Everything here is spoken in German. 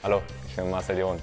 Hallo, ich bin Marcel Jon.